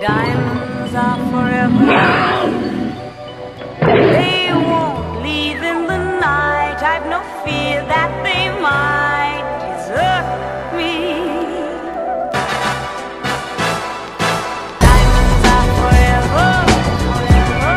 Diamonds are forever. They won't leave in the night. I've no fear that they might desert me. Diamonds are forever, forever,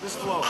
This flow.